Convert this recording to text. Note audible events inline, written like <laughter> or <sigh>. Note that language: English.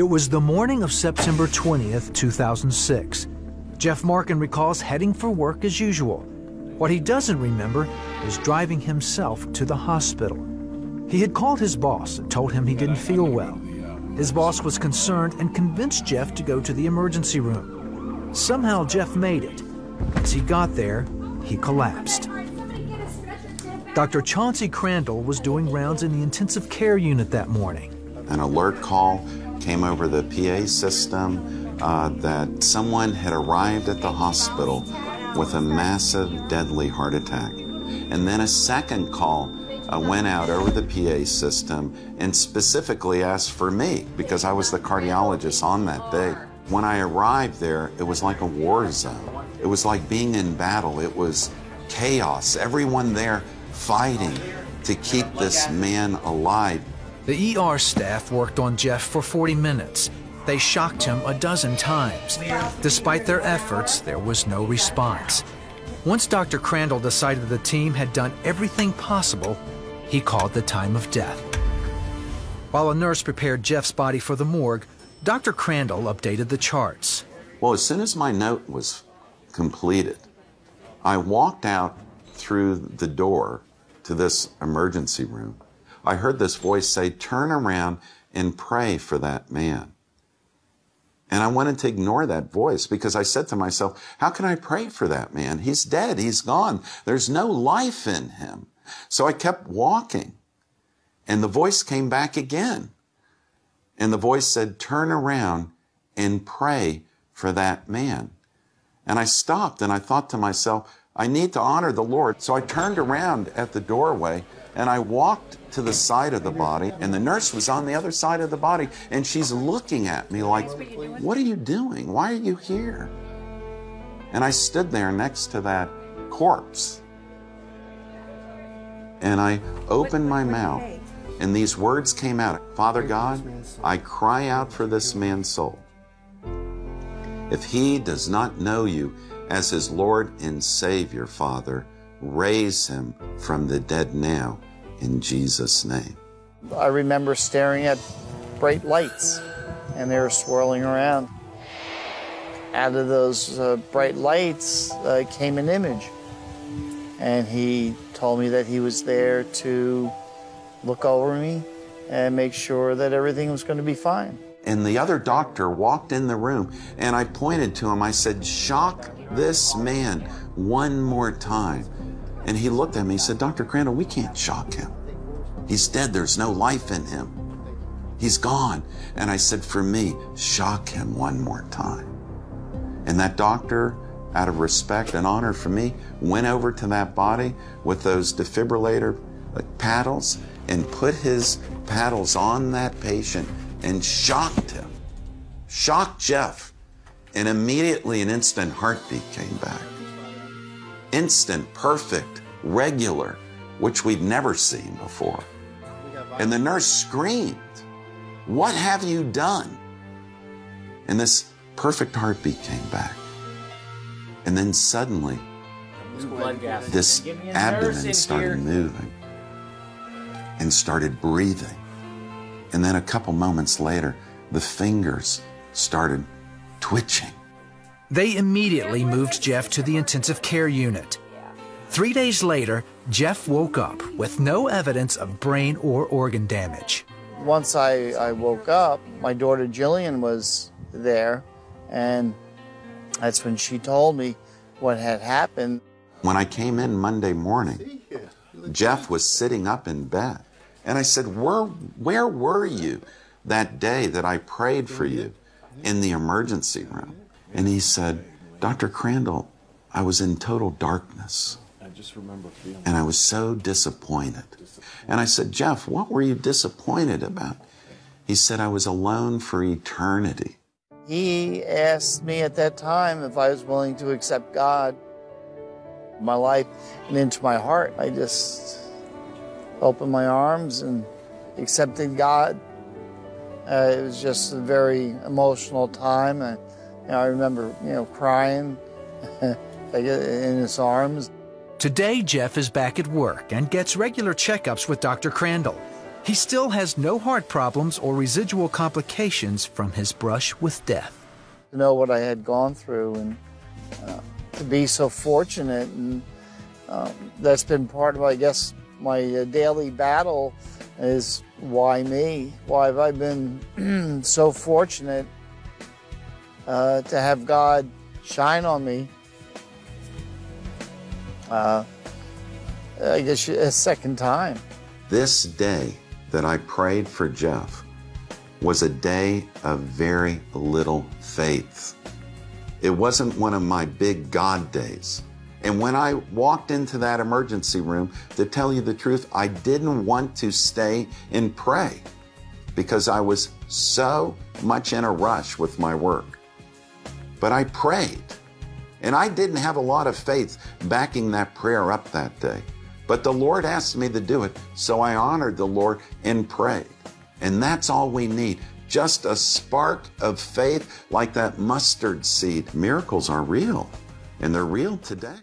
It was the morning of September 20th, 2006. Jeff Markin recalls heading for work as usual. What he doesn't remember is driving himself to the hospital. He had called his boss and told him he didn't feel well. His boss was concerned and convinced Jeff to go to the emergency room. Somehow Jeff made it. As he got there, he collapsed. Dr. Chauncey Crandall was doing rounds in the intensive care unit that morning. An alert call came over the PA system uh, that someone had arrived at the hospital with a massive, deadly heart attack. And then a second call uh, went out over the PA system and specifically asked for me because I was the cardiologist on that day. When I arrived there, it was like a war zone. It was like being in battle. It was chaos. Everyone there fighting to keep this man alive. The ER staff worked on Jeff for 40 minutes. They shocked him a dozen times. Despite their efforts, there was no response. Once Dr. Crandall decided the team had done everything possible, he called the time of death. While a nurse prepared Jeff's body for the morgue, Dr. Crandall updated the charts. Well, as soon as my note was completed, I walked out through the door to this emergency room, I heard this voice say, Turn around and pray for that man. And I wanted to ignore that voice because I said to myself, How can I pray for that man? He's dead. He's gone. There's no life in him. So I kept walking. And the voice came back again. And the voice said, Turn around and pray for that man. And I stopped and I thought to myself, I need to honor the Lord. So I turned around at the doorway and I walked to the side of the body, and the nurse was on the other side of the body, and she's looking at me like, What are you doing? Why are you here? And I stood there next to that corpse. And I opened my mouth, and these words came out Father God, I cry out for this man's soul. If he does not know you as his Lord and Savior, Father, raise him from the dead now in Jesus' name. I remember staring at bright lights and they were swirling around. Out of those uh, bright lights uh, came an image. And he told me that he was there to look over me and make sure that everything was going to be fine. And the other doctor walked in the room and I pointed to him. I said, Shock this man one more time. And he looked at me. He said, Dr. Crandall, we can't shock him. He's dead. There's no life in him. He's gone. And I said, For me, shock him one more time. And that doctor, out of respect and honor for me, went over to that body with those defibrillator paddles and put his paddles on that patient and shocked him. Shocked Jeff. And immediately an instant heartbeat came back instant, perfect, regular, which we'd never seen before. And the nurse screamed, What have you done? And this perfect heartbeat came back. And then suddenly, this abdomen started moving and started breathing. And then a couple moments later, the fingers started twitching. They immediately moved Jeff to the intensive care unit. Three days later, Jeff woke up with no evidence of brain or organ damage. Once I, I woke up, my daughter Jillian was there, and that's when she told me what had happened. When I came in Monday morning, Jeff was sitting up in bed. And I said, Where, where were you that day that I prayed for you in the emergency room? And he said, Dr. Crandall, I was in total darkness. I just remember feeling And I was so disappointed. And I said, Jeff, what were you disappointed about? He said, I was alone for eternity. He asked me at that time if I was willing to accept God in my life and into my heart. I just opened my arms and accepted God. Uh, it was just a very emotional time. And, you know, I remember, you know, crying <laughs> in his arms. Today, Jeff is back at work and gets regular checkups with Dr. Crandall. He still has no heart problems or residual complications from his brush with death. To know what I had gone through and uh, to be so fortunate, and uh, that's been part of, I guess, my uh, daily battle is why me? Why have I been <clears throat> so fortunate uh, to have God shine on me? Uh, I guess a second time. This day that I prayed for Jeff was a day of very little faith. It wasn't one of my big God days. And when I walked into that emergency room, to tell you the truth, I didn't want to stay and pray because I was so much in a rush with my work. But I prayed. And I didn't have a lot of faith backing that prayer up that day. But the Lord asked me to do it, so I honored the Lord and prayed. And that's all we need. Just a spark of faith like that mustard seed. Miracles are real, and they're real today.